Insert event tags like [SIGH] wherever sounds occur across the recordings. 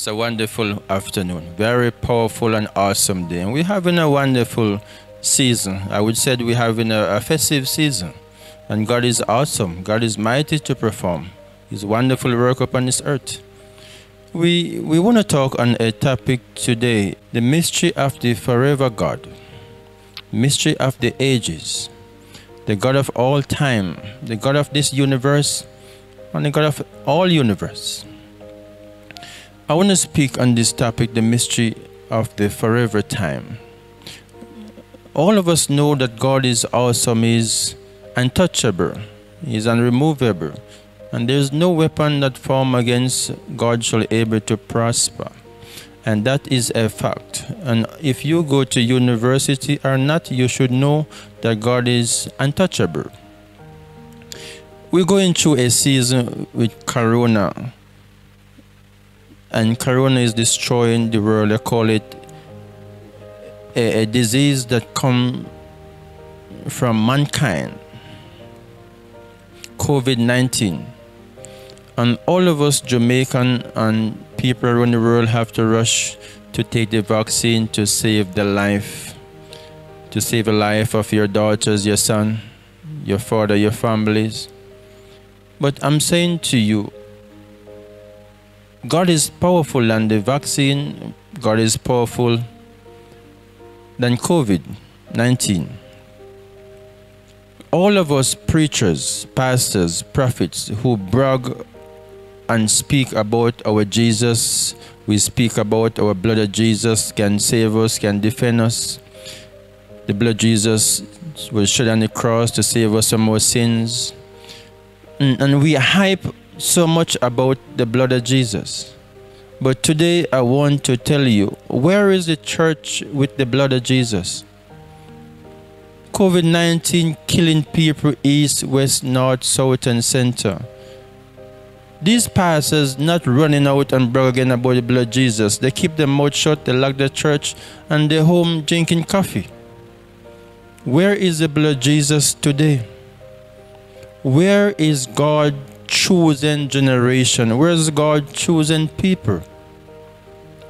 It's a wonderful afternoon, very powerful and awesome day. And we're having a wonderful season. I would say we're having a, a festive season. And God is awesome. God is mighty to perform His wonderful work upon this earth. We, we want to talk on a topic today the mystery of the forever God, mystery of the ages, the God of all time, the God of this universe, and the God of all universe. I want to speak on this topic the mystery of the forever time. All of us know that God is awesome, is untouchable, is unremovable, and there is no weapon that form against God shall be able to prosper. And that is a fact. And if you go to university or not, you should know that God is untouchable. We're going through a season with Corona and corona is destroying the world. They call it a, a disease that come from mankind. COVID-19. And all of us Jamaican and people around the world have to rush to take the vaccine to save the life, to save the life of your daughters, your son, your father, your families. But I'm saying to you, God is powerful than the vaccine, God is powerful than COVID 19. All of us preachers, pastors, prophets who brag and speak about our Jesus, we speak about our blood of Jesus can save us, can defend us. The blood of Jesus was shed on the cross to save us from our sins. And, and we hype so much about the blood of Jesus. But today I want to tell you where is the church with the blood of Jesus? COVID 19 killing people east, west, north, south, and center. These pastors not running out and bragging about the blood of Jesus. They keep their mouth shut, they lock the church, and they're home drinking coffee. Where is the blood of Jesus today? Where is God chosen generation? Where's God chosen people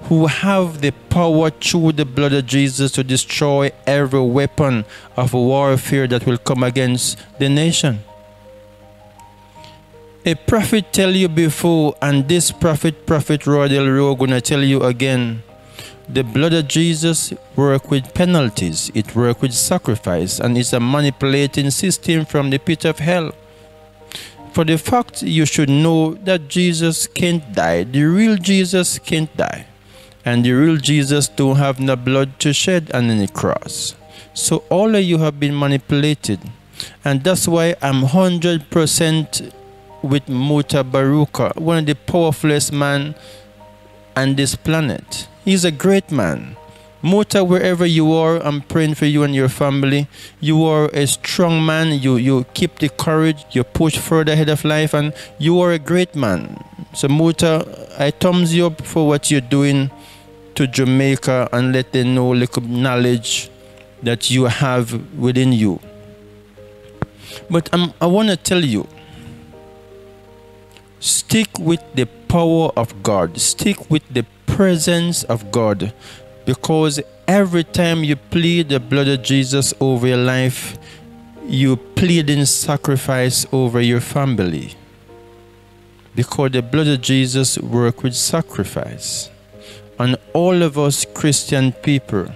who have the power through the blood of Jesus to destroy every weapon of warfare that will come against the nation? A prophet tell you before, and this prophet, Prophet Roydel Rowe, gonna tell you again. The blood of Jesus work with penalties, it work with sacrifice, and it's a manipulating system from the pit of hell. For the fact you should know that Jesus can't die. The real Jesus can't die. And the real Jesus don't have no blood to shed on any cross. So all of you have been manipulated. And that's why I'm 100% with Mutabaruka, one of the powerfulest man on this planet. He's a great man. Muta, wherever you are, I'm praying for you and your family. You are a strong man. You you keep the courage. You push further ahead of life, and you are a great man. So Muta, I thumbs you up for what you're doing to Jamaica and let them know little knowledge that you have within you. But I'm, I want to tell you, stick with the power of God. Stick with the presence of God because every time you plead the blood of Jesus over your life, you plead in sacrifice over your family. Because the blood of Jesus work with sacrifice. And all of us Christian people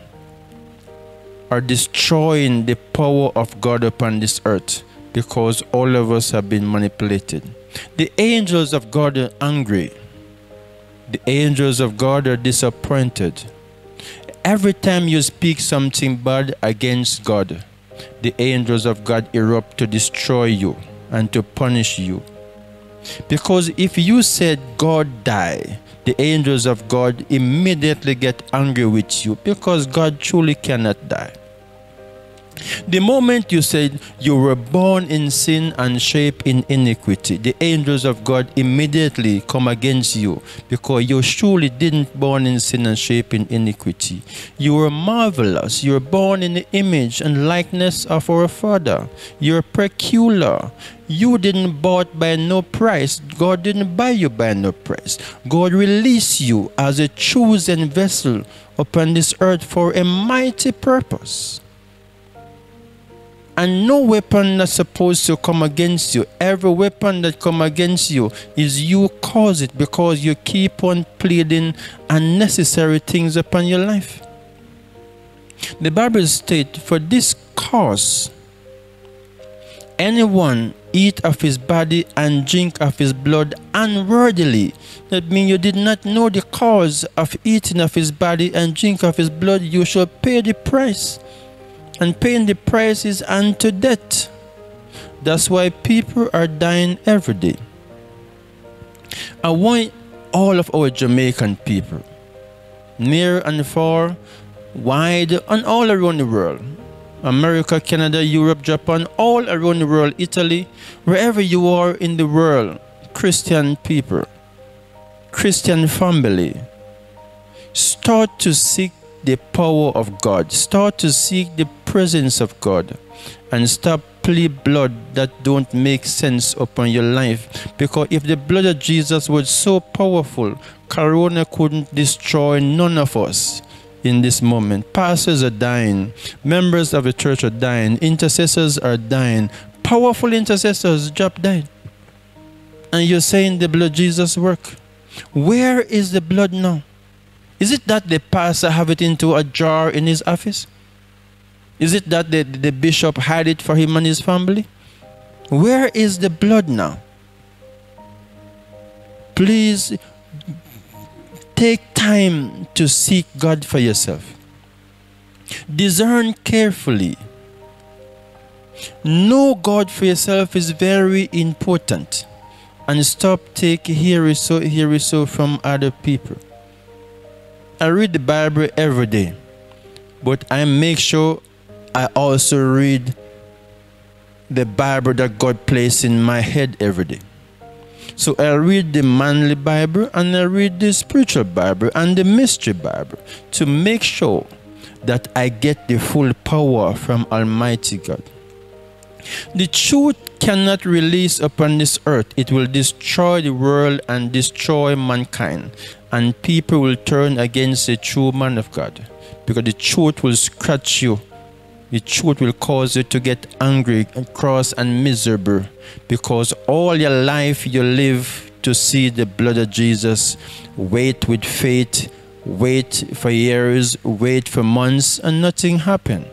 are destroying the power of God upon this earth because all of us have been manipulated. The angels of God are angry. The angels of God are disappointed Every time you speak something bad against God, the angels of God erupt to destroy you and to punish you. Because if you said God die, the angels of God immediately get angry with you because God truly cannot die. The moment you said you were born in sin and shaped in iniquity, the angels of God immediately come against you because you surely didn't born in sin and shaped in iniquity. You were marvelous. You were born in the image and likeness of our Father. You're peculiar. You didn't bought by no price. God didn't buy you by no price. God released you as a chosen vessel upon this earth for a mighty purpose. And no weapon that's supposed to come against you. Every weapon that come against you is you cause it because you keep on pleading unnecessary things upon your life. The Bible states, for this cause, anyone eat of his body and drink of his blood unworthily. That means you did not know the cause of eating of his body and drink of his blood, you shall pay the price and paying the prices unto death. That's why people are dying every day. I want all of our Jamaican people, near and far, wide, and all around the world America, Canada, Europe, Japan, all around the world, Italy, wherever you are in the world, Christian people, Christian family, start to seek the power of God. Start to seek the presence of God and stop plead blood that don't make sense upon your life. Because if the blood of Jesus was so powerful, Corona couldn't destroy none of us in this moment. Pastors are dying, members of the church are dying, intercessors are dying, powerful intercessors just died. And you're saying the blood of Jesus work. Where is the blood now? Is it that the pastor have it into a jar in his office? Is it that the, the bishop had it for him and his family? Where is the blood now? Please take time to seek God for yourself. Discern carefully. Know God for yourself is very important. And stop taking here is so here is so from other people. I read the Bible every day, but I make sure I also read the Bible that God placed in my head every day. So I read the manly Bible and I read the spiritual Bible and the mystery Bible to make sure that I get the full power from Almighty God. The truth cannot release upon this earth. It will destroy the world and destroy mankind and people will turn against the true man of God because the truth will scratch you. The truth will cause you to get angry and cross and miserable because all your life you live to see the blood of Jesus. Wait with faith, wait for years, wait for months, and nothing happened.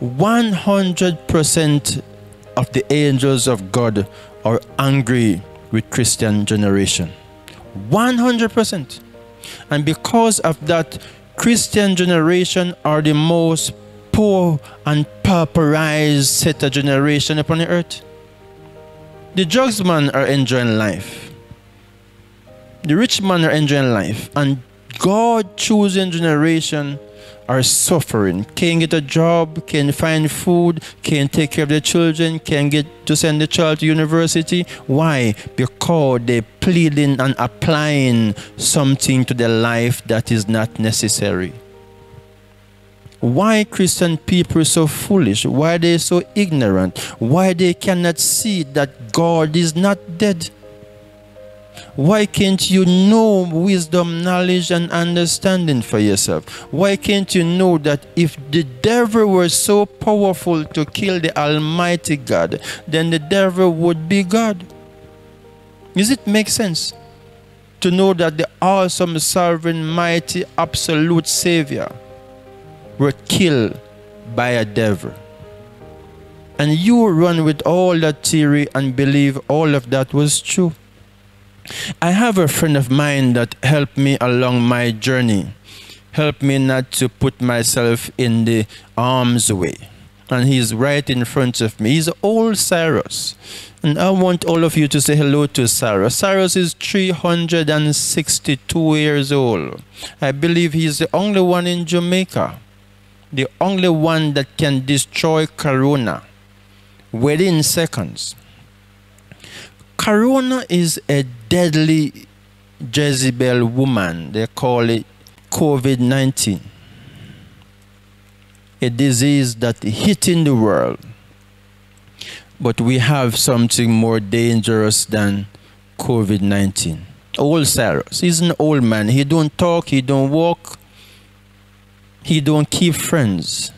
100% of the angels of God are angry with Christian generation. 100%. And because of that, Christian generation are the most poor and pauperized set of generation upon the earth. The drugs man are enjoying life. The rich man are enjoying life. And God choosing generation are suffering, can't get a job, can't find food, can't take care of their children, can't get to send the child to university. Why? Because they're pleading and applying something to their life that is not necessary. Why Christian people are so foolish? Why they so ignorant? Why they cannot see that God is not dead? Why can't you know wisdom, knowledge, and understanding for yourself? Why can't you know that if the devil were so powerful to kill the Almighty God, then the devil would be God? Does it make sense? To know that the awesome, sovereign, mighty, absolute Savior were killed by a devil. And you run with all that theory and believe all of that was true. I have a friend of mine that helped me along my journey, helped me not to put myself in the arm's way. And he's right in front of me. He's old Cyrus. And I want all of you to say hello to Cyrus. Cyrus is 362 years old. I believe he's the only one in Jamaica the only one that can destroy corona within seconds. Corona is a deadly Jezebel woman. They call it COVID 19. A disease that hitting the world. But we have something more dangerous than COVID 19. Old Cyrus. He's an old man. He don't talk, he don't walk, he don't keep friends.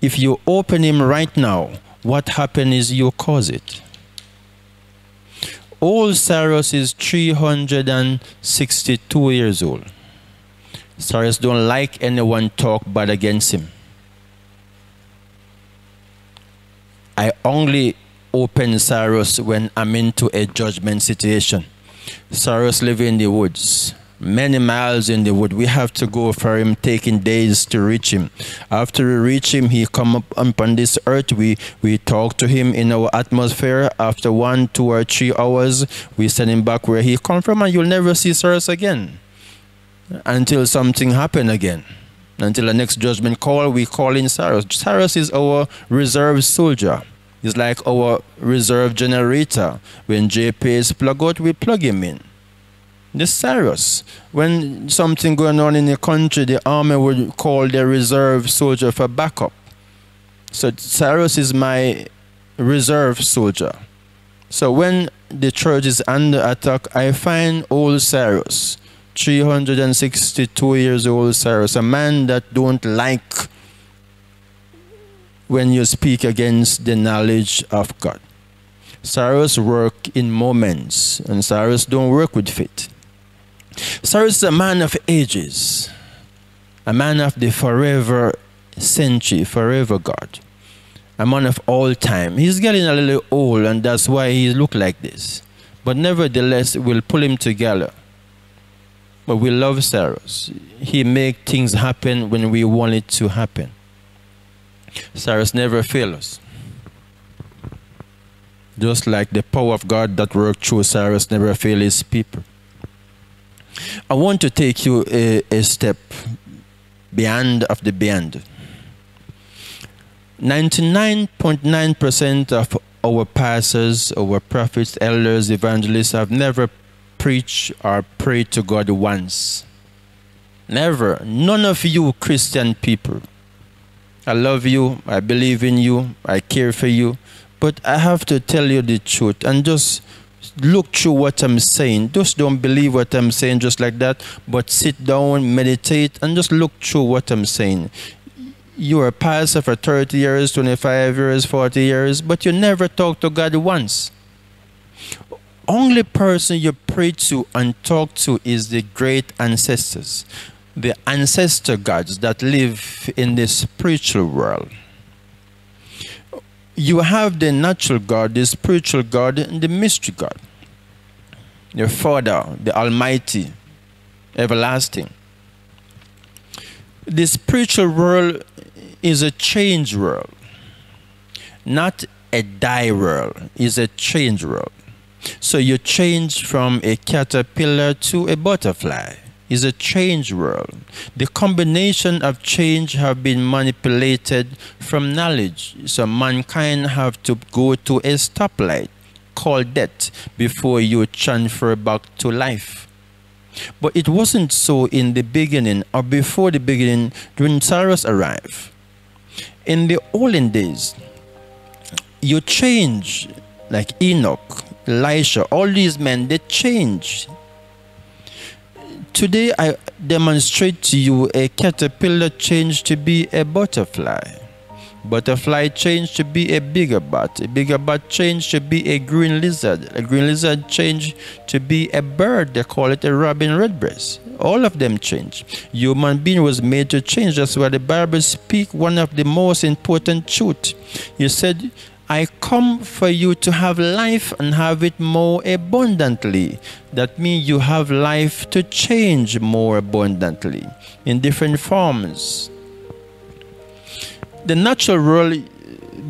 If you open him right now, what happens is you cause it. Old Cyrus is 362 years old. Cyrus don't like anyone talk bad against him. I only open Cyrus when I'm into a judgment situation. Cyrus live in the woods many miles in the wood. We have to go for him, taking days to reach him. After we reach him, he come up upon this earth. We we talk to him in our atmosphere. After one, two, or three hours, we send him back where he come from, and you'll never see Cyrus again until something happen again. Until the next judgment call, we call in Cyrus. Cyrus is our reserve soldier. He's like our reserve generator. When JPS plug out, we plug him in the Cyrus. When something going on in the country, the army would call their reserve soldier for backup. So Cyrus is my reserve soldier. So when the church is under attack, I find old Cyrus, 362 years old Cyrus, a man that don't like when you speak against the knowledge of God. Cyrus work in moments, and Cyrus don't work with faith. Cyrus is a man of ages, a man of the forever century, forever God, a man of all time. He's getting a little old, and that's why he look like this. But nevertheless, we'll pull him together. But we love Cyrus. He make things happen when we want it to happen. Cyrus never fails us. Just like the power of God that worked through Cyrus never fails his people. I want to take you a, a step beyond of the beyond. 99.9% of our pastors, our prophets, elders, evangelists have never preached or prayed to God once. Never. None of you Christian people. I love you. I believe in you. I care for you. But I have to tell you the truth and just look through what I'm saying. Just don't believe what I'm saying just like that, but sit down, meditate, and just look through what I'm saying. You're a pastor for 30 years, 25 years, 40 years, but you never talk to God once. Only person you pray to and talk to is the great ancestors, the ancestor gods that live in the spiritual world you have the natural God, the spiritual God, and the mystery God. The Father, the Almighty, everlasting. The spiritual world is a change world, not a die world, it's a change world. So you change from a caterpillar to a butterfly is a change world. The combination of change have been manipulated from knowledge. So mankind have to go to a stoplight called death before you transfer back to life. But it wasn't so in the beginning or before the beginning when Cyrus arrived. In the olden days, you change like Enoch, Elisha, all these men, they changed Today I demonstrate to you a caterpillar change to be a butterfly. Butterfly change to be a bigger bat. A bigger bat change to be a green lizard. A green lizard change to be a bird. They call it a robin redbreast. All of them change. Human being was made to change. That's why the Bible speak one of the most important truth. You said I come for you to have life and have it more abundantly. That means you have life to change more abundantly in different forms. The natural world,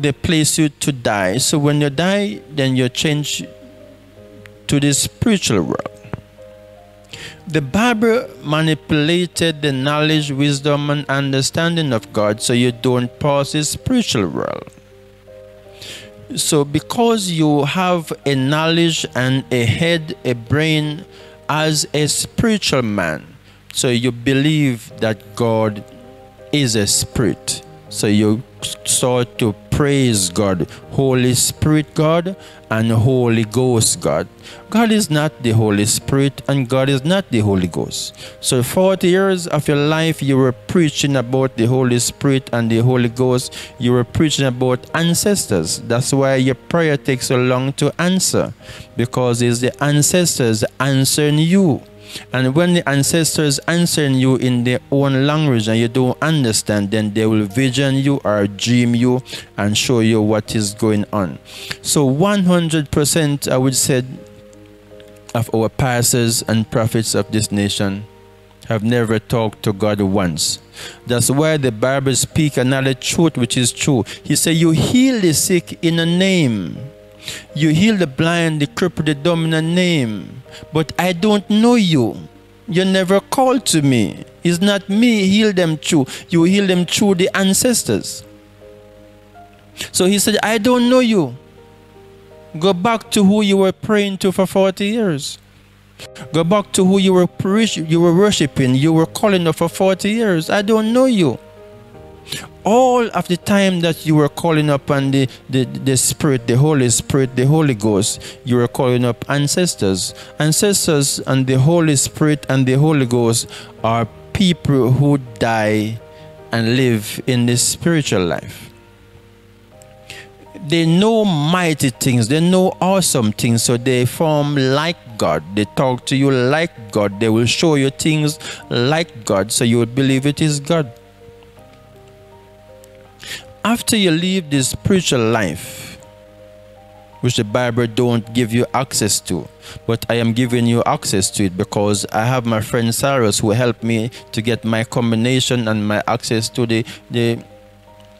they place you to die. So when you die, then you change to the spiritual world. The Bible manipulated the knowledge, wisdom, and understanding of God so you don't pass the spiritual world. So, because you have a knowledge and a head, a brain as a spiritual man, so you believe that God is a spirit. So you start to praise God, Holy Spirit God and Holy Ghost God. God is not the Holy Spirit and God is not the Holy Ghost. So 40 years of your life you were preaching about the Holy Spirit and the Holy Ghost. You were preaching about ancestors. That's why your prayer takes so long to answer because it's the ancestors answering you. And when the ancestors answering you in their own language and you don't understand, then they will vision you or dream you and show you what is going on. So 100% I would say of our pastors and prophets of this nation have never talked to God once. That's why the Bible speak another truth which is true. He said, You heal the sick in a name. You heal the blind, the crippled, the dumb in a name but I don't know you. You never called to me. It's not me heal them through. You heal them through the ancestors. So he said, I don't know you. Go back to who you were praying to for 40 years. Go back to who you were you were worshiping, you were calling for 40 years. I don't know you all of the time that you were calling upon the, the, the Spirit, the Holy Spirit, the Holy Ghost, you were calling up ancestors. Ancestors and the Holy Spirit and the Holy Ghost are people who die and live in the spiritual life. They know mighty things, they know awesome things, so they form like God. They talk to you like God. They will show you things like God, so you will believe it is God after you leave this spiritual life, which the Bible don't give you access to, but I am giving you access to it because I have my friend Cyrus who helped me to get my combination and my access to the the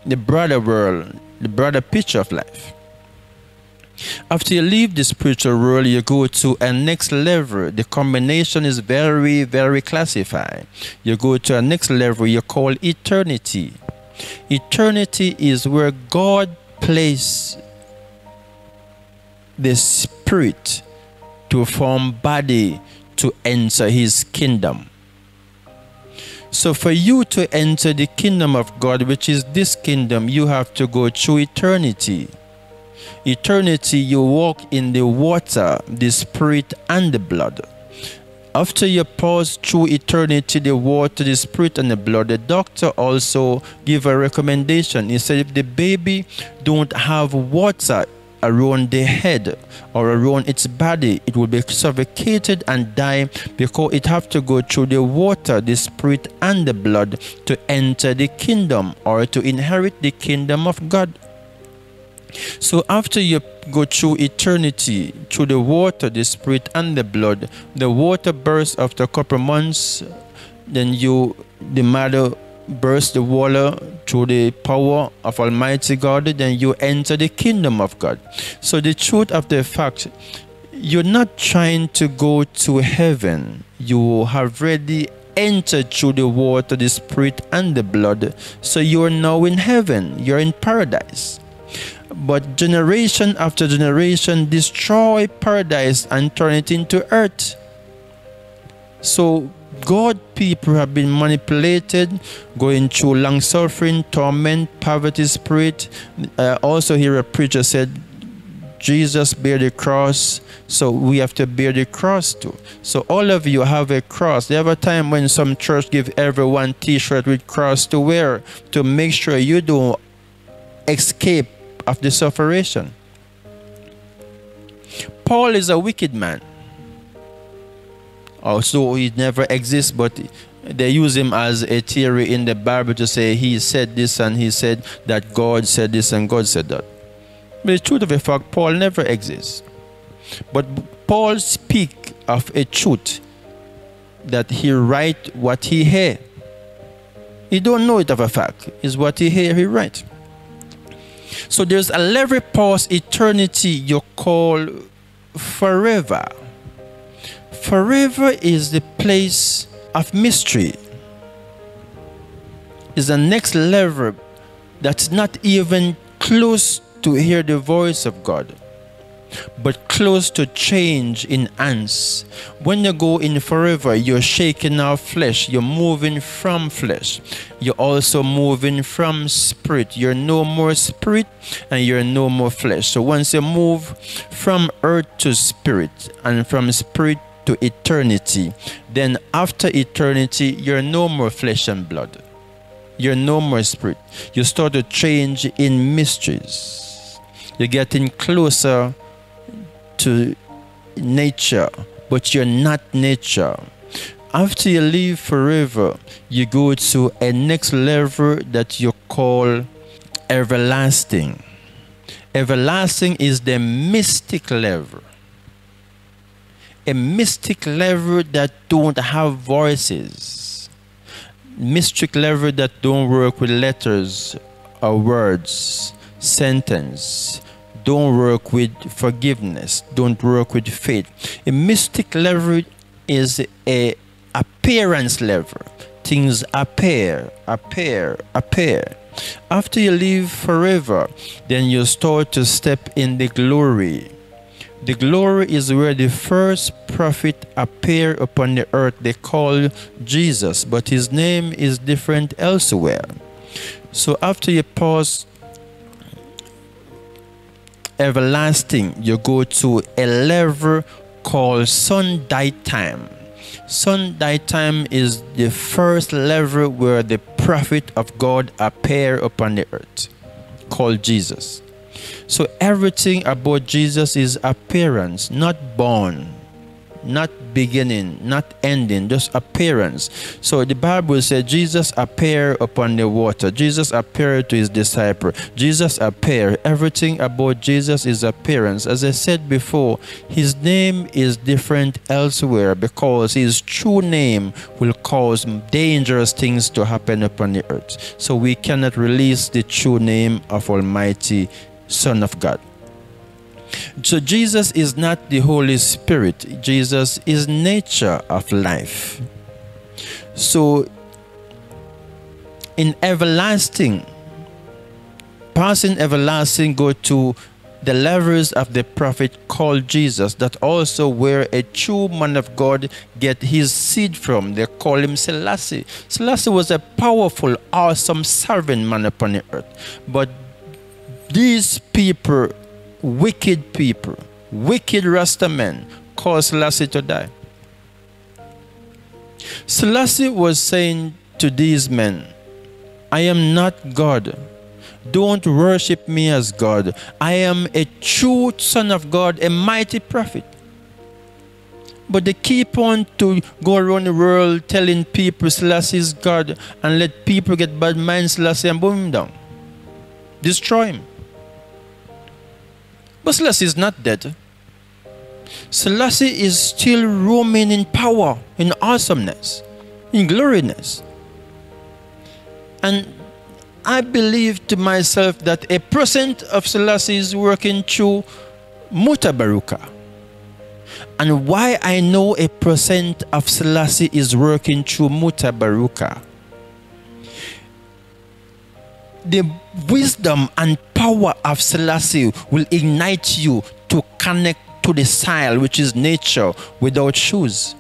the broader world, the broader picture of life. After you leave the spiritual world, you go to a next level. The combination is very, very classified. You go to a next level you call eternity. Eternity is where God placed the spirit to form body to enter his kingdom. So for you to enter the kingdom of God, which is this kingdom, you have to go through eternity. Eternity, you walk in the water, the spirit, and the blood. After you pass through eternity, the water, the spirit, and the blood, the doctor also give a recommendation. He said if the baby don't have water around the head or around its body, it will be suffocated and die because it have to go through the water, the spirit, and the blood to enter the kingdom or to inherit the kingdom of God. So after you go through eternity, through the water, the spirit, and the blood, the water bursts after a couple months, then you, the mother bursts the water through the power of Almighty God, then you enter the kingdom of God. So the truth of the fact, you're not trying to go to heaven. You have already entered through the water, the spirit, and the blood. So you are now in heaven. You're in paradise but generation after generation destroy paradise and turn it into earth. So God people have been manipulated, going through long suffering, torment, poverty spirit. Uh, also here a preacher said, Jesus bear the cross, so we have to bear the cross too. So all of you have a cross. There have a time when some church give everyone t-shirt with cross to wear to make sure you don't escape of the sufferation. Paul is a wicked man. Also, he never exists, but they use him as a theory in the Bible to say he said this and he said that God said this and God said that. But the truth of the fact, Paul never exists. But Paul speak of a truth that he write what he hear. He don't know it of a fact. Is what he hear he write. So there's a level past eternity you call forever. Forever is the place of mystery. Is the next level that's not even close to hear the voice of God but close to change in ants. When you go in forever, you're shaking off flesh, you're moving from flesh, you're also moving from spirit. You're no more spirit and you're no more flesh. So once you move from earth to spirit and from spirit to eternity, then after eternity, you're no more flesh and blood. You're no more spirit. You start to change in mysteries. You're getting closer to nature, but you're not nature. After you leave forever, you go to a next level that you call everlasting. Everlasting is the mystic level. A mystic level that don't have voices. Mystic level that don't work with letters or words, sentence don't work with forgiveness don't work with faith. A mystic level is a appearance level. Things appear appear appear. After you live forever then you start to step in the glory. The glory is where the first prophet appeared upon the earth. They call jesus but his name is different elsewhere. So after you pass everlasting, you go to a level called sundial time. Sundial time is the first level where the prophet of God appear upon the earth, called Jesus. So everything about Jesus is appearance, not born not beginning, not ending, just appearance. So the Bible says Jesus appeared upon the water. Jesus appeared to his disciple. Jesus appeared. Everything about Jesus is appearance. As I said before, his name is different elsewhere because his true name will cause dangerous things to happen upon the earth. So we cannot release the true name of Almighty Son of God. So Jesus is not the Holy Spirit. Jesus is nature of life. So in everlasting, passing everlasting go to the levels of the prophet called Jesus that also where a true man of God get his seed from. They call him Selassie. Selassie was a powerful, awesome, servant man upon the earth. But these people wicked people, wicked Rasta men, caused Selassie to die. Selassie was saying to these men, I am not God. Don't worship me as God. I am a true son of God, a mighty prophet. But they keep on to go around the world telling people Selassie is God and let people get bad minds Selassie and boom him down. Destroy him. But Selassie is not dead. Selassie is still roaming in power, in awesomeness, in gloriness. And I believe to myself that a percent of Selassie is working through Mutabaruka. And why I know a percent of Selassie is working through Mutabaruka the wisdom and power of Selassie will ignite you to connect to the sile, which is nature, without shoes.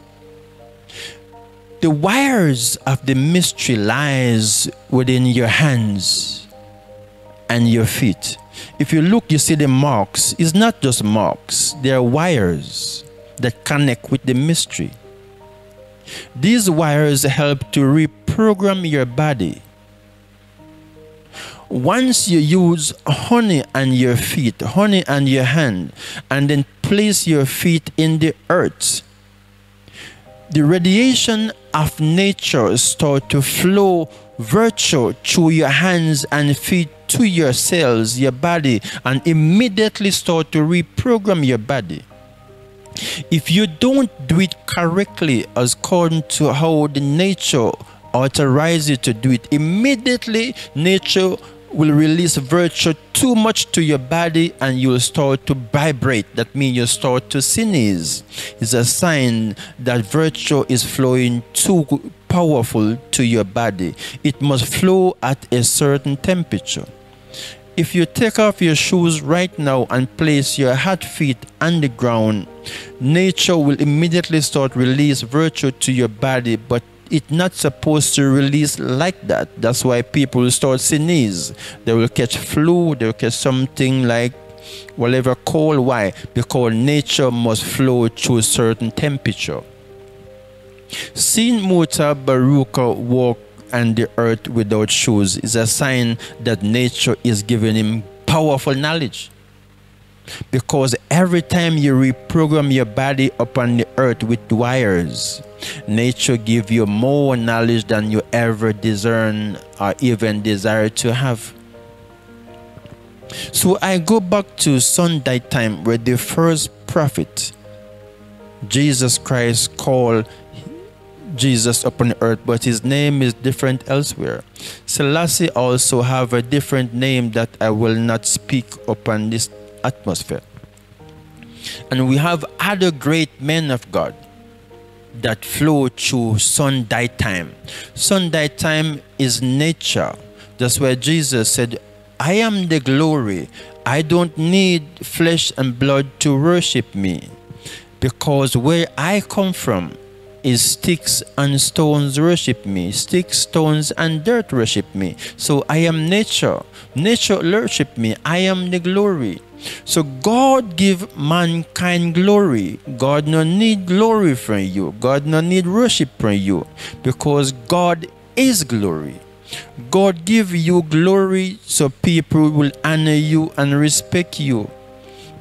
The wires of the mystery lies within your hands and your feet. If you look, you see the marks. It's not just marks, they are wires that connect with the mystery. These wires help to reprogram your body once you use honey on your feet, honey on your hand, and then place your feet in the earth, the radiation of nature start to flow virtue through your hands and feet to your cells, your body, and immediately start to reprogram your body. If you don't do it correctly as according to how the nature authorizes you to do it, immediately nature will release virtue too much to your body and you'll start to vibrate. That means you start to sneeze. It's a sign that virtue is flowing too powerful to your body. It must flow at a certain temperature. If you take off your shoes right now and place your hot feet on the ground, nature will immediately start release virtue to your body, but it's not supposed to release like that. That's why people start sneeze. They will catch flu, they will catch something like whatever cold. Why? Because nature must flow to a certain temperature. Seeing Mutabaruka walk on the earth without shoes is a sign that nature is giving him powerful knowledge. Because every time you reprogram your body upon the earth with wires, nature give you more knowledge than you ever discern or even desire to have. So I go back to Sunday time where the first prophet, Jesus Christ, called Jesus upon earth, but his name is different elsewhere. Selassie also have a different name that I will not speak upon this atmosphere. And we have other great men of God that flow through Sunday time. Sunday time is nature. That's why Jesus said, I am the glory. I don't need flesh and blood to worship me. Because where I come from, is sticks and stones worship me. Sticks, stones, and dirt worship me. So I am nature. Nature worship me. I am the glory. So God give mankind glory. God no need glory from you. God no need worship from you. Because God is glory. God give you glory so people will honor you and respect you.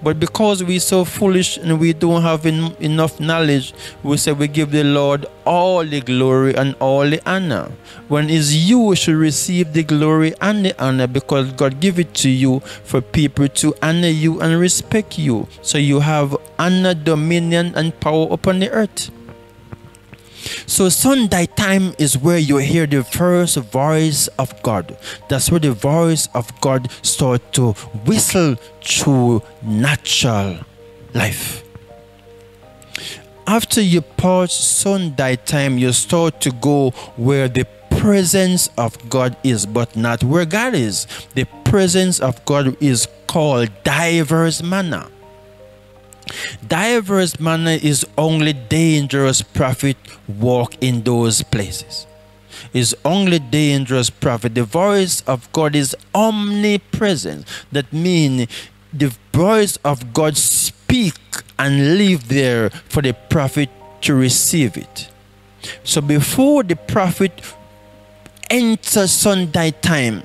But because we're so foolish and we don't have en- enough knowledge, we say we give the Lord all the glory and all the honor. When it's you should receive the glory and the honor because God give it to you for people to honor you and respect you. So you have honor, dominion, and power upon the earth. So Sunday time is where you hear the first voice of God. That's where the voice of God start to whistle through natural life. After you pause Sunday time, you start to go where the presence of God is, but not where God is. The presence of God is called diverse manner. Diverse manner is only dangerous prophet walk in those places. Is only dangerous prophet. The voice of God is omnipresent. That means the voice of God speak and live there for the prophet to receive it. So before the prophet enters Sunday time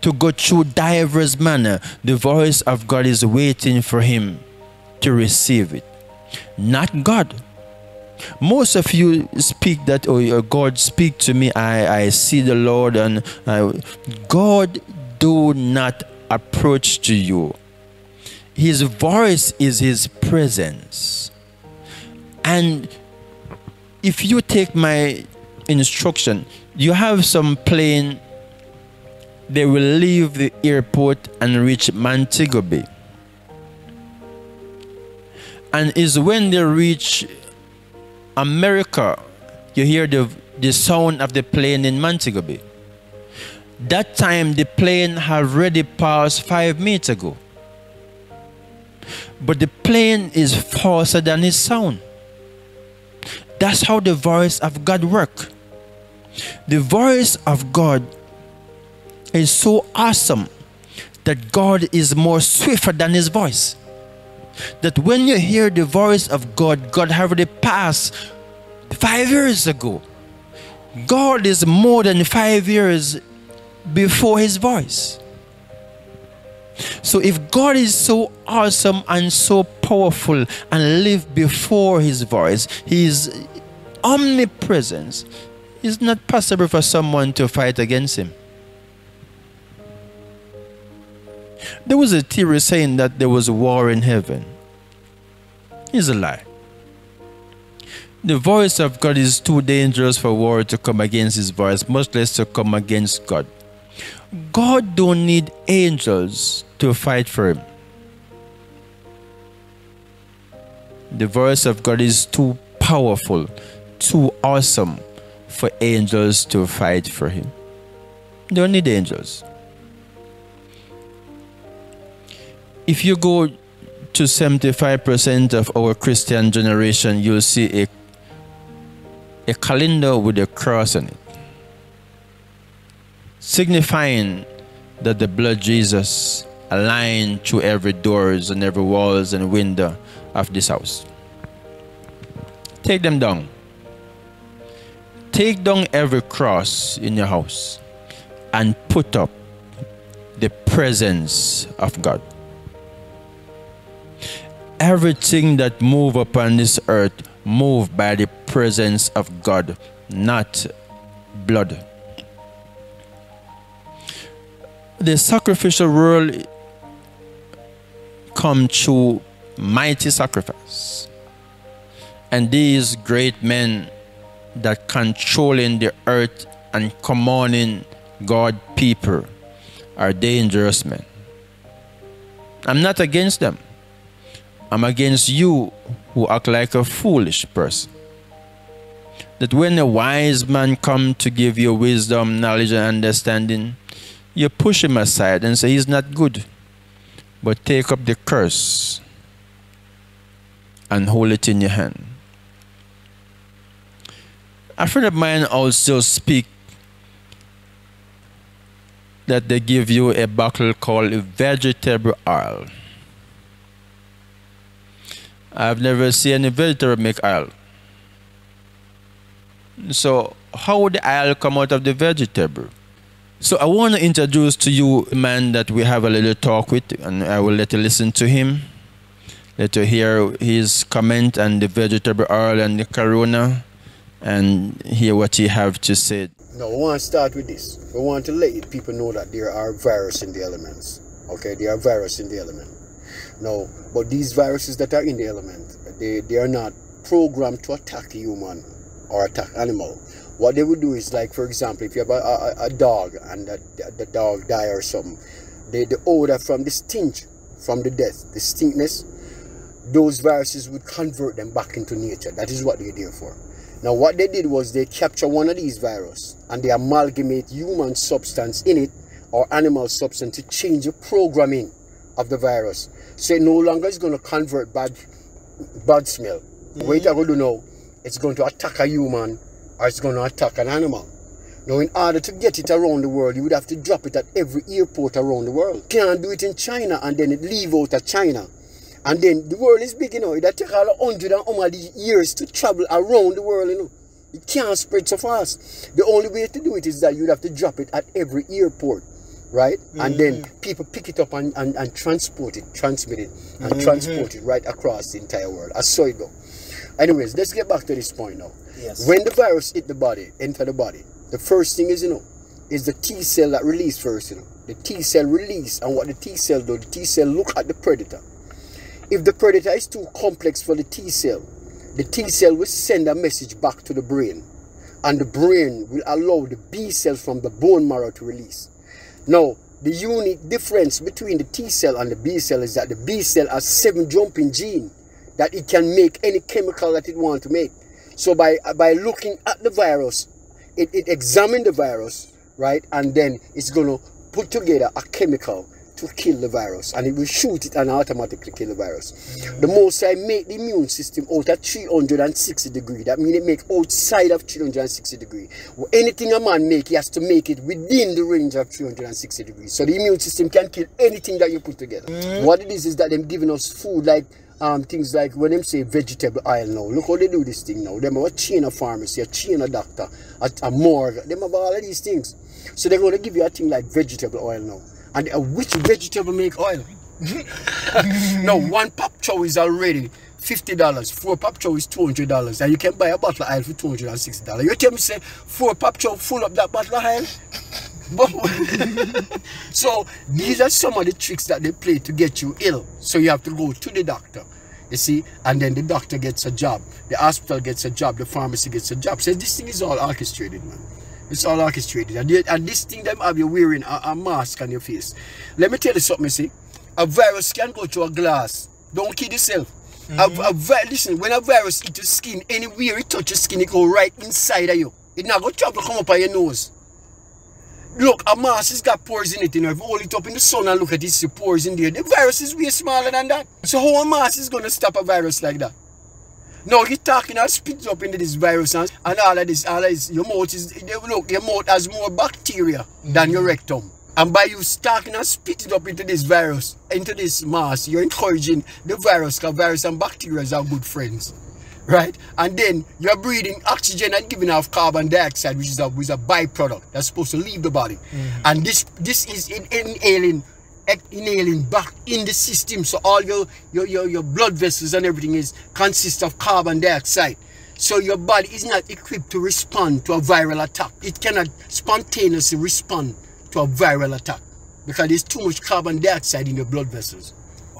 to go through diverse manner, the voice of God is waiting for him to receive it, not God. Most of you speak that, oh, God speak to me. I, I see the Lord, and I, God do not approach to you. His voice is His presence, and if you take my instruction, you have some plane. They will leave the airport and reach Montego Bay and is when they reach America, you hear the, the sound of the plane in Montego Bay. That time the plane had already passed five minutes ago. But the plane is faster than his sound. That's how the voice of God work. The voice of God is so awesome that God is more swifter than his voice that when you hear the voice of God, God already passed five years ago. God is more than five years before his voice. So if God is so awesome and so powerful and live before his voice, his omnipresence, it's not possible for someone to fight against him. There was a theory saying that there was a war in heaven. It's a lie. The voice of God is too dangerous for war to come against his voice, much less to come against God. God don't need angels to fight for him. The voice of God is too powerful, too awesome for angels to fight for him. Don't need angels. If you go to 75% of our Christian generation, you'll see a, a calendar with a cross on it, signifying that the blood Jesus aligned through every doors and every walls and window of this house. Take them down. Take down every cross in your house and put up the presence of God. Everything that move upon this earth move by the presence of God, not blood. The sacrificial world come through mighty sacrifice. And these great men that controlling the earth and commanding God people are dangerous men. I'm not against them. I'm against you who act like a foolish person. That when a wise man come to give you wisdom, knowledge, and understanding, you push him aside and say he's not good. But take up the curse and hold it in your hand. A friend of mine also speak that they give you a bottle called vegetable oil. I've never seen any vegetable make oil. So how would the oil come out of the vegetable? So I want to introduce to you a man that we have a little talk with, and I will let you listen to him. Let you hear his comment on the vegetable oil and the corona, and hear what he have to say. No, we want to start with this. We want to let people know that there are virus in the elements. Okay, there are virus in the element. No, but these viruses that are in the element, they, they are not programmed to attack human or attack animal. What they would do is like, for example, if you have a, a, a dog and the, the dog die or something, the, the odor from the stench from the death, the stinkness, those viruses would convert them back into nature. That is what they're there for. Now what they did was they capture one of these viruses and they amalgamate human substance in it or animal substance to change the programming of the virus. So it no longer is going to convert bad bad smell. Mm-hmm. What it's going to do now, it's going to attack a human or it's going to attack an animal. Now, in order to get it around the world, you would have to drop it at every airport around the world. Can't do it in China and then it leave out of China. And then the world is big, you know. It'll take all a hundred and how years to travel around the world, you know. It can't spread so fast. The only way to do it is that you'd have to drop it at every airport right? Mm-hmm. And then mm-hmm. people pick it up and, and, and transport it, transmit it, and mm-hmm. transport it right across the entire world. I saw it go. Anyways, let's get back to this point now. Yes. When the virus hit the body, enter the body, the first thing is, you know, is the T cell that release first, you know. The T cell release, and what the T cell do, the T cell look at the predator. If the predator is too complex for the T cell, the T cell will send a message back to the brain, and the brain will allow the B cells from the bone marrow to release. Now, the unique difference between the T cell and the B cell is that the B cell has seven jumping gene that it can make any chemical that it wants to make. So by by looking at the virus, it, it examines the virus, right? And then it's going to put together a chemical to kill the virus and it will shoot it and automatically kill the virus. The most I make the immune system out at 360 degree. That means it make outside of 360 degree. anything a man make, he has to make it within the range of 360 degrees. So the immune system can kill anything that you put together. Mm. What it is is that them giving us food like um, things like when them say vegetable oil now. Look how they do this thing now. Them have a chain of pharmacy, a chain of doctor, a, a morgue. Them have all of these things. So they're going to give you a thing like vegetable oil now. And uh, which vegetable make oil? [LAUGHS] no, one pop chow is already fifty dollars. Four pop chow is two hundred dollars, and you can buy a bottle of oil for two hundred and sixty dollars. You tell me say four pop chow full up that bottle of oil? [LAUGHS] so these are some of the tricks that they play to get you ill. So you have to go to the doctor. You see, and then the doctor gets a job, the hospital gets a job, the pharmacy gets a job. So this thing is all orchestrated, man. It's all orchestrated. And, they, and this thing them have you wearing a, a, mask on your face. Let me tell you something, see. A virus can go through a glass. Don't kid yourself. Mm -hmm. a, a, listen, when a virus hit your skin, anywhere it touch your skin, it go right inside of you. It not go travel come up on your nose. Look, a mask has got pores in it, you know. If you hold it up in the sun and look at it, see pores in there. The virus is way smaller than that. So how a mask is going to stop a virus like that? No, you're talking and spit up into this virus and, and all of this, all of this. Your mouth is, look, your mouth has more bacteria mm than your rectum. And by you talking and spitting up into this virus, into this mass, you're encouraging the virus, because virus and bacteria are good friends right? And then you're breathing oxygen and giving off carbon dioxide, which is a, which is a byproduct that's supposed to leave the body. Mm -hmm. And this this is in, inhaling inhaling back in the system. So all your, your, your, your blood vessels and everything is consist of carbon dioxide. So your body is not equipped to respond to a viral attack. It cannot spontaneously respond to a viral attack because there's too much carbon dioxide in your blood vessels.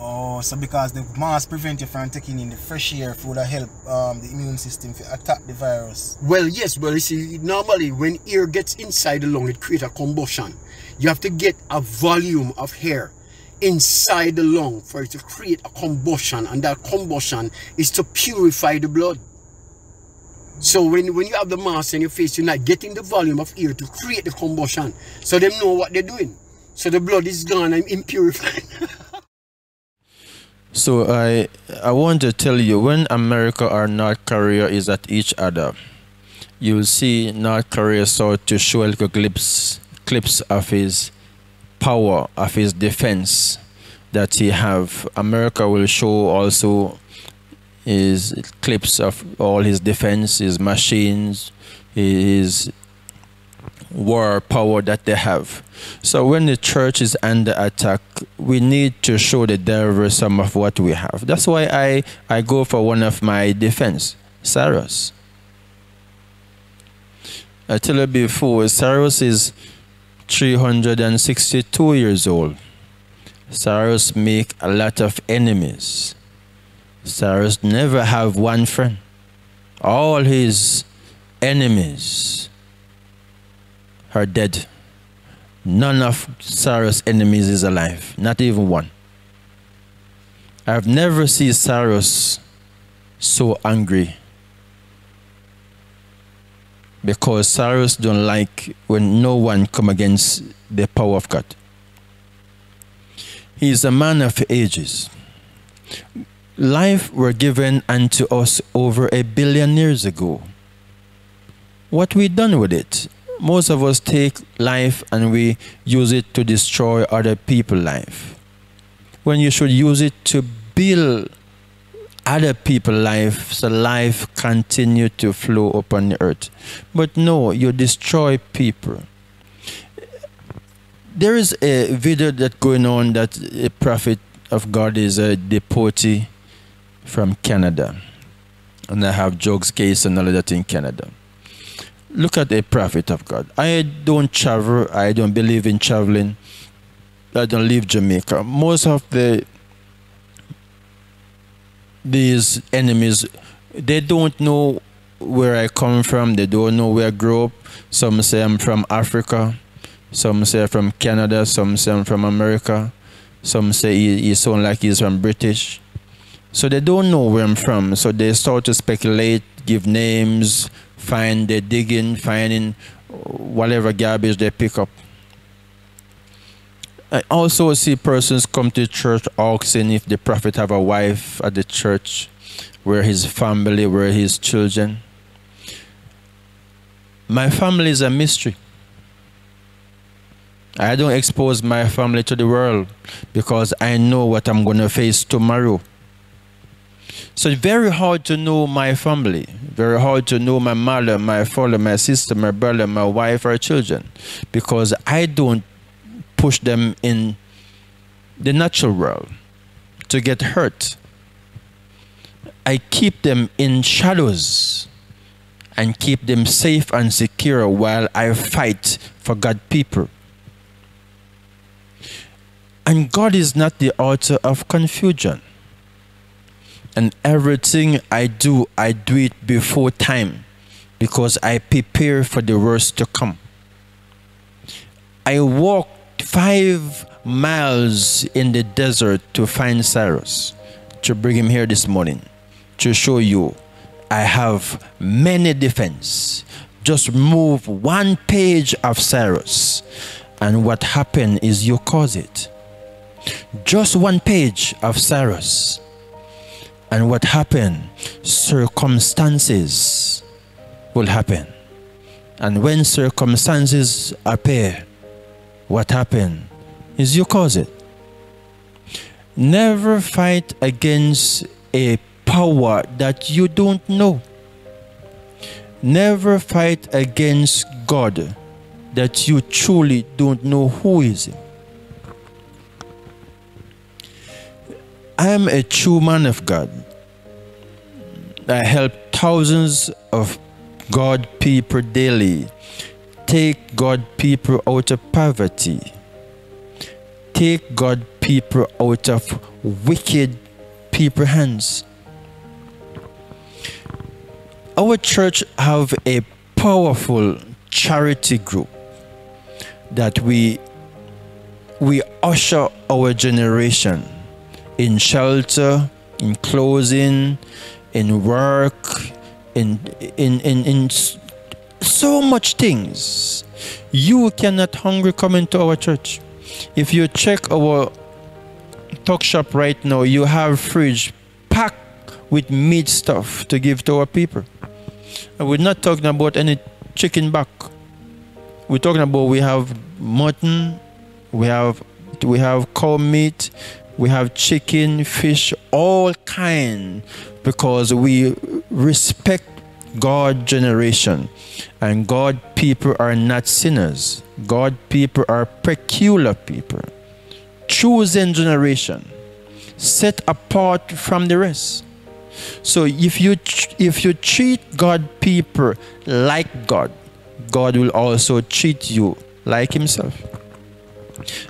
Oh, so because the mask prevent you from taking in the fresh air would help um, the immune system to attack the virus? Well, yes, but you see, normally when air gets inside the lung, it creates a combustion. You have to get a volume of air inside the lung for it to create a combustion, and that combustion is to purify the blood. So when, when you have the mask in your face, you're not getting the volume of air to create the combustion. So they know what they're doing. So the blood is gone and impurified. [LAUGHS] So I I want to tell you when America or North Korea is at each other, you will see North Korea start to show little clips clips of his power of his defense that he have. America will show also his clips of all his defense, his machines, his war power that they have. So when the church is under attack, we need to show the devil some of what we have. That's why I, I go for one of my defense, Cyrus. I tell you before, Cyrus is 362 years old. Cyrus make a lot of enemies. Cyrus never have one friend. All his enemies are dead. None of Cyrus' enemies is alive, not even one. I've never seen Cyrus so angry because Cyrus don't like when no one come against the power of God. He is a man of ages. Life were given unto us over a billion years ago. What we done with it? most of us take life and we use it to destroy other people's life. When you should use it to build other people's life so life continue to flow upon the earth. But no, you destroy people. There is a video that going on that a prophet of God is a deportee from Canada. And I have drugs case and all of that in Canada look at a prophet of God. I don't travel. I don't believe in traveling. I don't leave Jamaica. Most of the these enemies, they don't know where I come from. They don't know where I grew up. Some say I'm from Africa. Some say from Canada. Some say I'm from America. Some say he, he sound like he's from British. So they don't know where I'm from. So they start to speculate, give names, find they digging, finding whatever garbage they pick up. I also see persons come to church asking if the prophet have a wife at the church, where his family, where his children. My family is a mystery. I don't expose my family to the world because I know what I'm going to face tomorrow. So it's very hard to know my family, very hard to know my mother, my father, my sister, my brother, my wife, or children, because I don't push them in the natural world to get hurt. I keep them in shadows and keep them safe and secure while I fight for God people. And God is not the author of confusion and everything I do, I do it before time. because I prepare for the worst to come. I walked five miles in the desert to find Cyrus, to bring him here this morning, to show you I have many defense. Just move one page of Cyrus, and what happened is you cause it. Just one page of Cyrus, and what happened? Circumstances will happen. And when circumstances appear, what happened is you cause it. Never fight against a power that you don't know. Never fight against God that you truly don't know who is. I am a true man of God. I help thousands of God people daily. Take God people out of poverty. Take God people out of wicked people hands our church have a powerful charity group that we we usher our generation in shelter, in clothing, in work, in in in, in so much things. You cannot hungry come into our church. If you check our talk shop right now, you have fridge packed with meat stuff to give to our people. And we're not talking about any chicken back. We're talking about we have mutton, we have we have cow meat, we have chicken, fish, all kind, because we respect God generation. And God people are not sinners. God people are peculiar people. Chosen generation. Set apart from the rest. So if you if you treat God people like God, God will also treat you like himself.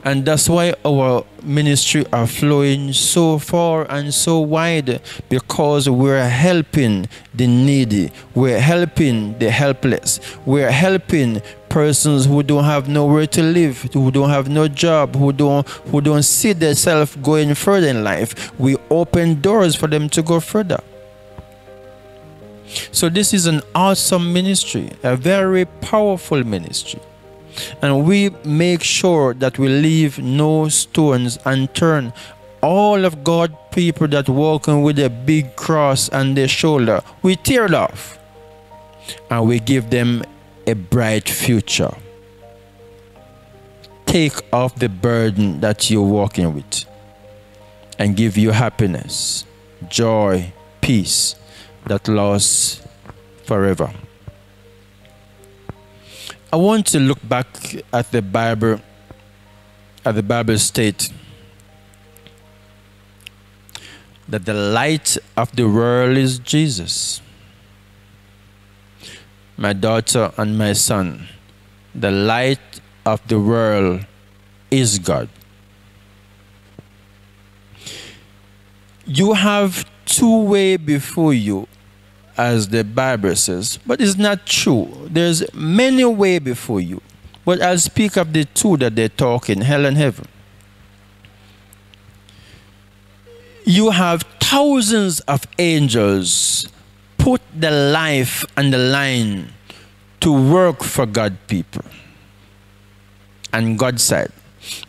And that's why our ministry are flowing so far and so wide because we're helping the needy, we're helping the helpless, we're helping persons who don't have nowhere to live, who don't have no job, who don't who don't see themselves going further in life. We open doors for them to go further. So this is an awesome ministry, a very powerful ministry. And we make sure that we leave no stones unturned. All of God people that walking with a big cross on their shoulder, we tear it off. And we give them a bright future. Take off the burden that you're walking with and give you happiness, joy, peace that lasts forever. I want to look back at the Bible, at the Bible state that the light of the world is Jesus. My daughter and my son, the light of the world is God. You have two way before you as the Bible says, but it's not true. There's many way before you. But I'll speak of the two that they talk in hell and heaven. You have thousands of angels put the life on the line to work for God people and God said,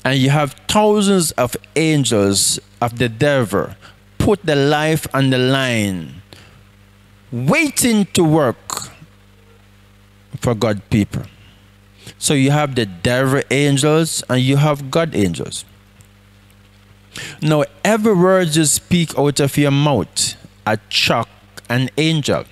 And you have thousands of angels of the devil put the life on the line waiting to work for God people. So you have the devil angels and you have God angels. Now, every word you speak out of your mouth attract an angel.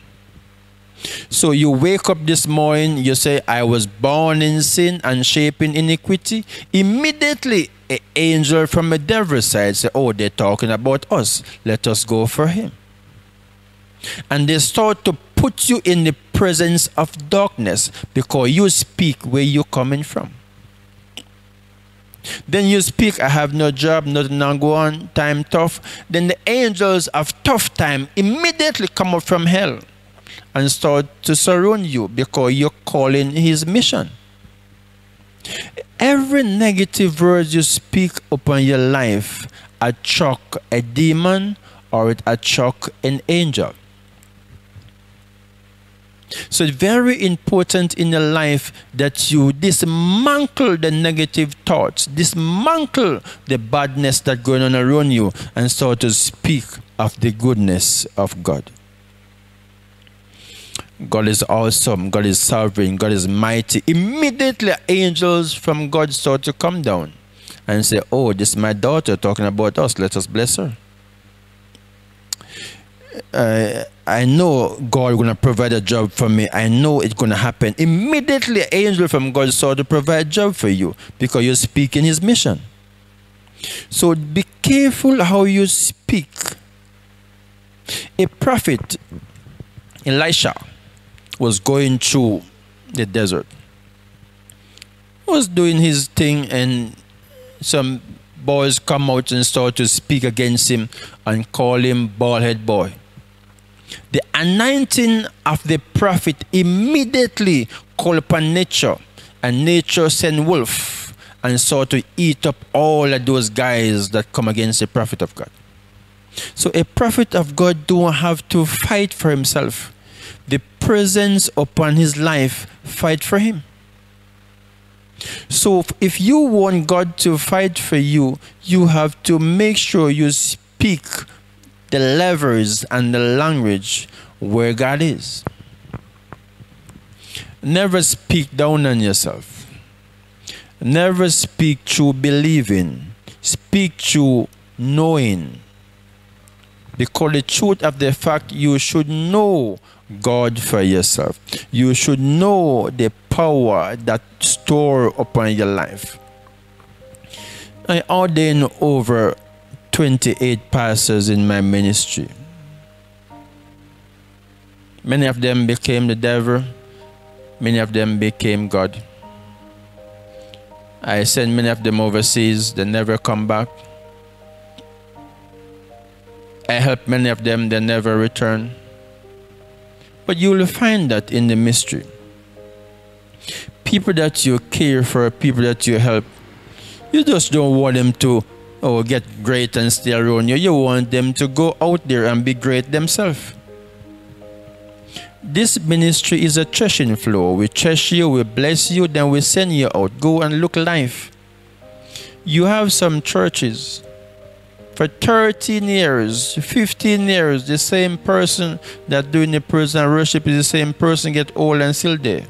So you wake up this morning, you say, I was born in sin and shaped in iniquity. Immediately, an angel from the devil's side say, Oh, they're talking about us. Let us go for him and they start to put you in the presence of darkness because you speak where you're coming from. Then you speak, I have no job, nothing on go on, time tough. Then the angels of tough time immediately come up from hell and start to surround you because you're calling his mission. Every negative word you speak upon your life a attract a demon or it attract an angel. So it's very important in your life that you dismantle the negative thoughts, dismantle the badness that's going on around you, and start to speak of the goodness of God. God is awesome, God is sovereign, God is mighty. Immediately, angels from God start to come down and say, Oh, this is my daughter talking about us, let us bless her. Uh, I know God gonna provide a job for me. I know it's gonna happen. Immediately, angel from God start to provide a job for you because you're speaking His mission. So be careful how you speak. A prophet, Elisha, was going through the desert. Was doing his thing, and some boys come out and start to speak against him and call him bald head boy the anointing of the prophet immediately called upon nature, and nature sent wolf and sought to eat up all of those guys that come against the prophet of God. So a prophet of God don't have to fight for himself. The presence upon his life fight for him. So if you want God to fight for you, you have to make sure you speak the levers and the language where God is. Never speak down on yourself. Never speak through believing. Speak through knowing. Because the truth of the fact you should know God for yourself. You should know the power that store upon your life. I ordain over 28 pastors in my ministry. Many of them became the devil, many of them became God. I sent many of them overseas, they never come back. I helped many of them, they never return. But you will find that in the mystery. People that you care for, people that you help, you just don't want them to oh, get great and stay around you. You want them to go out there and be great themselves. This ministry is a threshing floor. We thresh you, we bless you, then we send you out. Go and look life. You have some churches for 13 years, 15 years, the same person that doing the praise worship is the same person get old and still there.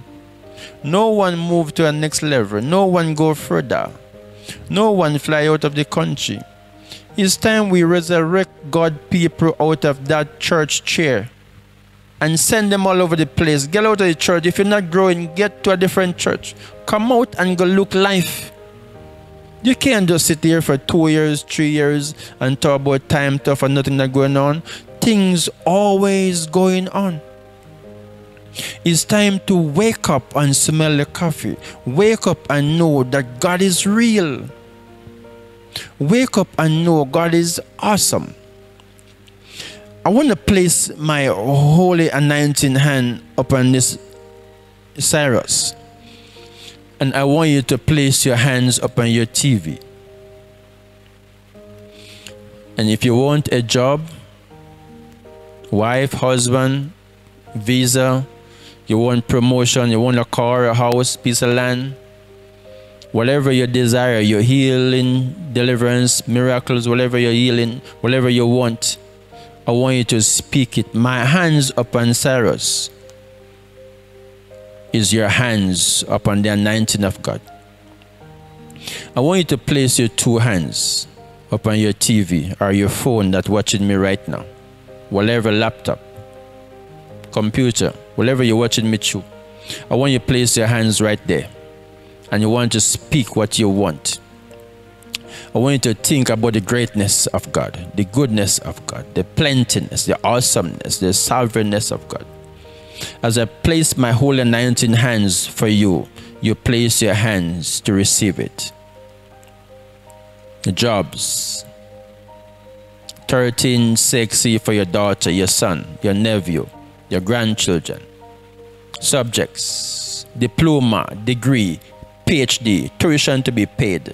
No one move to a next level. No one go further. No one fly out of the country. It's time we resurrect God people out of that church chair and send them all over the place. Get out of the church. If you're not growing, get to a different church. Come out and go look life. You can't just sit here for two years, three years and talk about time tough and nothing that going on. Things always going on. It's time to wake up and smell the coffee. Wake up and know that God is real. Wake up and know God is awesome. I want to place my holy anointing hand upon this Cyrus. And I want you to place your hands upon your TV. And if you want a job, wife, husband, visa, you want promotion, you want a car, a house, piece of land, whatever you desire, your healing, deliverance, miracles, whatever you're healing, whatever you want, I want you to speak it. My hands upon Cyrus is your hands upon the anointing of God. I want you to place your two hands upon your TV or your phone that's watching me right now, whatever laptop, computer, whatever you're watching me through. I want you to place your hands right there and you want to speak what you want. I want you to think about the greatness of God, the goodness of God, the plentiness, the awesomeness, the sovereignness of God. As I place my holy anointing hands for you, you place your hands to receive it. The jobs, 13 sexy for your daughter, your son, your nephew, your grandchildren. Subjects, diploma, degree, PhD, tuition to be paid,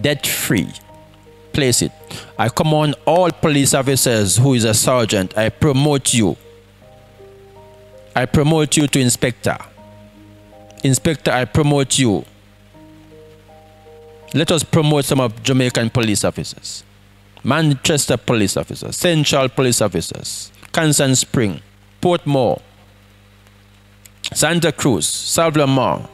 debt free. Place it. I command all police officers who is a sergeant, I promote you. I promote you to inspector. Inspector, I promote you. Let us promote some of Jamaican police officers. Manchester police officers, Central police officers, Constant Spring, Portmore, Santa Cruz, Salvamar,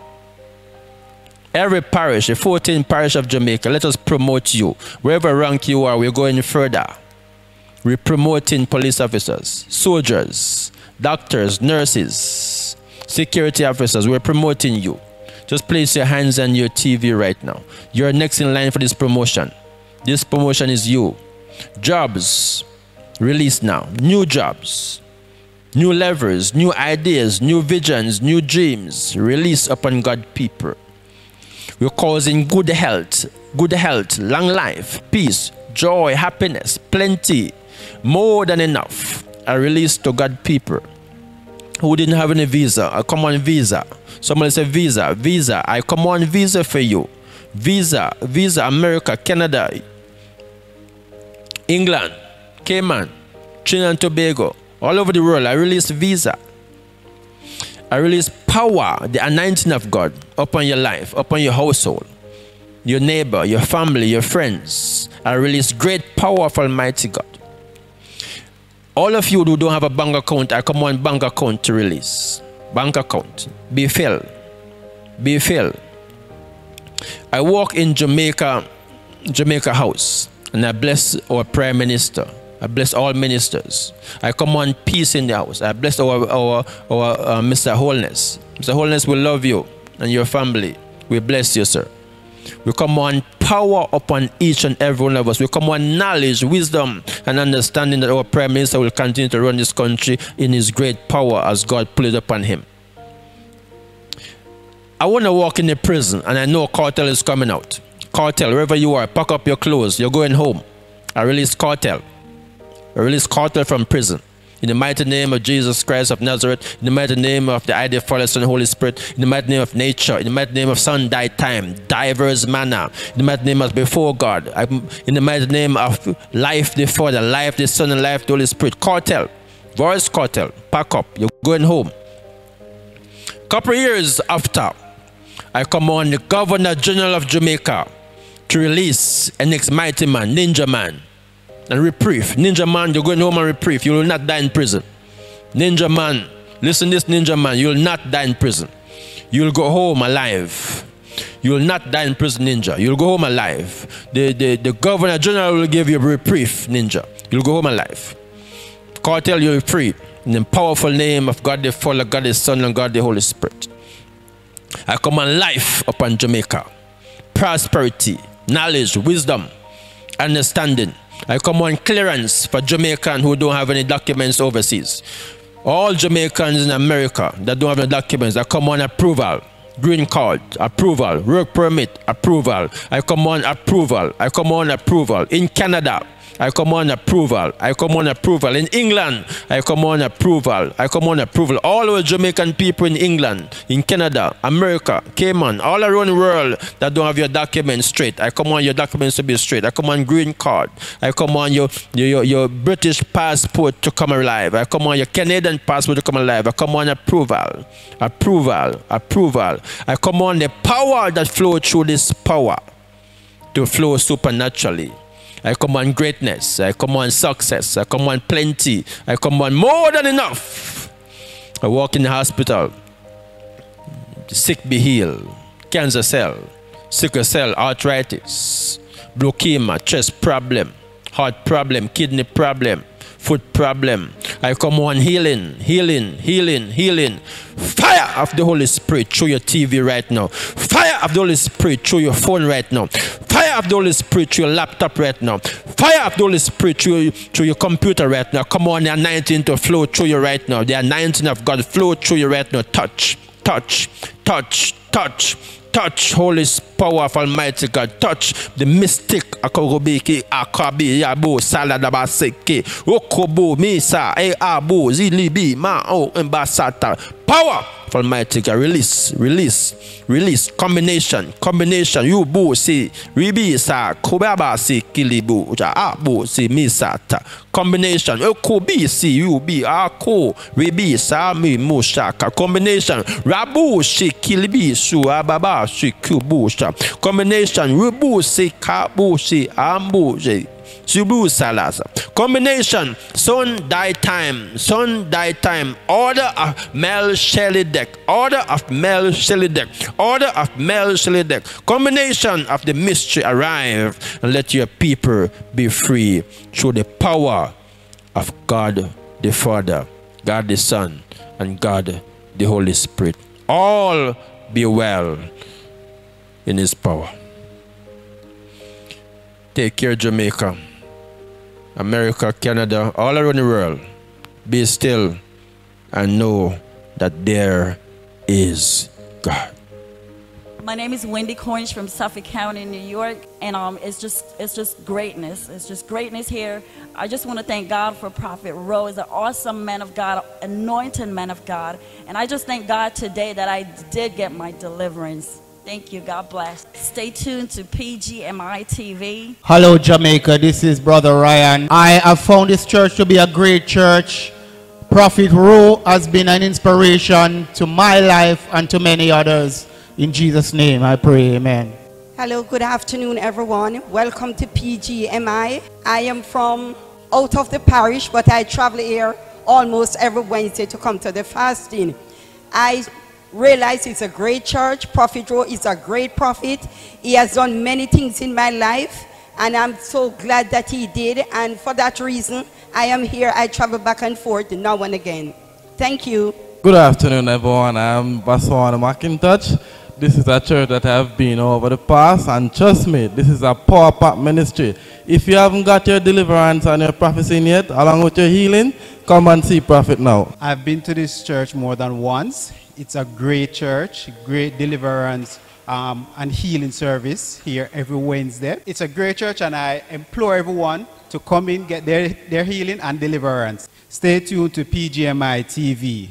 every parish, the 14 parish of Jamaica, let us promote you. Wherever rank you are, we're going further. We're promoting police officers, soldiers, doctors, nurses, security officers. We're promoting you. Just place your hands on your TV right now. You're next in line for this promotion. This promotion is you. Jobs released now. New jobs new levers, new ideas, new visions, new dreams released upon God people. We're causing good health, good health, long life, peace, joy, happiness, plenty, more than enough are released to God people who didn't have any visa. a common visa. Somebody say visa, visa. I come on visa for you. Visa, visa, America, Canada, England, Cayman, Trinidad and Tobago, all over the world. I release visa. I release power, the anointing of God upon your life, upon your household, your neighbor, your family, your friends. I release great power of Almighty God. All of you who don't have a bank account, I come on bank account to release. Bank account. Be filled. Be filled. I walk in Jamaica, Jamaica House, and I bless our Prime Minister. I bless all ministers. I command peace in the house. I bless our, our, our uh, Mr. Holness. Mr. Holness, we love you and your family. We bless you, sir. We command power upon each and every one of us. We command knowledge, wisdom, and understanding that our Prime Minister will continue to run this country in his great power as God put upon him. I want to walk in the prison and I know Kartel is coming out. Kartel, wherever you are, pack up your clothes. You're going home. I release Kartel release Kartel from prison. In the mighty name of Jesus Christ of Nazareth, in the mighty name of the idea Father, Son, Holy Spirit, in the mighty name of nature, in the mighty name of sunday time, diverse manner, in the mighty name of before God, in the mighty name of life the Father, life the Son, and life the Holy Spirit. Kartel, Vybz Kartel, pack up, you're going home. Couple years after, I command the Governor General of Jamaica to release an ex-mighty man, Ninjaman, and reprieve. Ninjaman, you're going home and reprieve. You will not die in prison. Ninjaman, listen this Ninjaman, you will not die in prison. You will go home alive. You will not die in prison, ninja. You'll go home alive. The, the, the governor general will give you a reprieve, ninja. You'll go home alive. Kartel you're free. In the powerful name of God the Father, God the Son, and God the Holy Spirit. I command life upon Jamaica. Prosperity, knowledge, wisdom, understanding, I come on clearance for Jamaicans who don't have any documents overseas. All Jamaicans in America that don't have any documents, I come on approval. Green card, approval. Work permit, approval. I come on approval. I come on approval. In Canada, I command approval. I command approval. In England, I command approval. I command approval. All our Jamaican people in England, in Canada, America, Cayman, all around the world that don't have your documents straight. I command your documents to be straight. I command green card. I command your, your, your British passport to come alive. I command your Canadian passport to come alive. I command approval. Approval. Approval. I command the power that flow through this power to flow supernaturally. I command greatness. I command success. I command plenty. I command more than enough. I walk in the hospital. The sick be healed. Cancer cell, sickle cell, arthritis, glaucoma, chest problem, heart problem, kidney problem, foot problem. I come on healing, healing, healing, healing. Fire of the Holy Spirit through your TV right now. Fire of the Holy Spirit through your phone right now. Fire of the Holy Spirit through your laptop right now. Fire of the Holy Spirit through, through your computer right now. Come on, the anointing to flow through you right now. The anointing of God flow through you right now. Touch, touch, touch, touch, touch Holy power of Almighty God. Touch the mystic akogobiki akabi yabo saladaba seke okobo misa e abo zilibi ma o embasata power Almighty God. Release, release, release. Combination, combination. You bo si ribi sa kubaba si kilibu ja abu si misata. Combination. Okobi si you be ako ribi sa mi mushaka. Combination. Rabu si kilibi su ababa si kubusha. Combination. Rubu si kabu si ambu si Salas. Combination Sun Die Time. Sun Die Time. Order of Melchizedek. Order of Melchizedek. Order of Melchizedek. Combination of the mystery arrive and let your people be free through the power of God the Father, God the Son, and God the Holy Spirit. All be well in His power. Take care, Jamaica. America, Canada, all around the world, be still and know that there is God. My name is Wendy Cornish from Suffolk County, New York, and um, it's just it's just greatness. It's just greatness here. I just want to thank God for Prophet Rowe. He's an awesome man of God, anointed man of God, and I just thank God today that I did get my deliverance. Thank you. God bless. Stay tuned to PGMI TV. Hello, Jamaica. This is Brother Ryan. I have found this church to be a great church. Prophet Rowe has been an inspiration to my life and to many others. In Jesus' name, I pray. Amen. Hello, good afternoon, everyone. Welcome to PGMI. I am from out of the parish, but I travel here almost every Wednesday to come to the fasting. I realize it's a great church. Prophet Rowe is a great prophet. He has done many things in my life, and I'm so glad that he did. And for that reason, I am here. I travel back and forth now and again. Thank you. Good afternoon, everyone. I'm Baswan McIntosh. This is a church that I've been over the past, and trust me, this is a power pack ministry. If you haven't got your deliverance and your prophecy yet, along with your healing, come and see Prophet now. I've been to this church more than once. It's a great church, great deliverance um, and healing service here every Wednesday. It's a great church, and I implore everyone to come in, get their, their healing and deliverance. Stay tuned to PGMI TV.